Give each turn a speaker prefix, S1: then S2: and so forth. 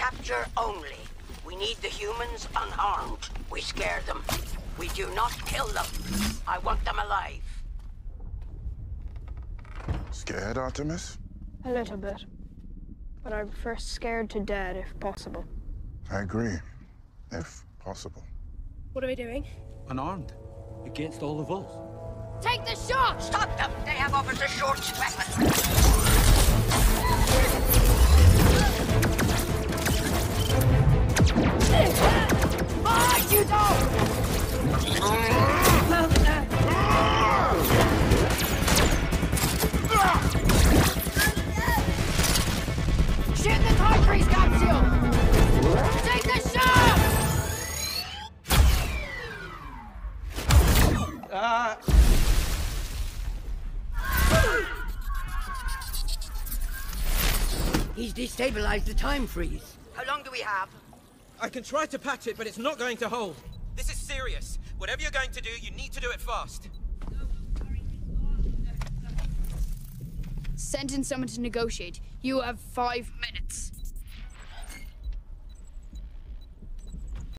S1: Capture only. We need the humans unharmed. We scare them. We do not kill them. I want them alive.
S2: Scared, Artemis?
S3: A little bit. But I prefer scared to dead if possible.
S2: I agree. If possible.
S4: What are we doing?
S5: Unarmed. Against all of us.
S4: Take the shot!
S1: Stop them! They have Officer Short's weapon.
S4: Uh.
S1: He's destabilized the time freeze. How long do we have?
S6: I can try to patch it, but it's not going to hold. This is serious. Whatever you're going to do, you need to do it fast.
S7: Send in someone to negotiate. You have five minutes.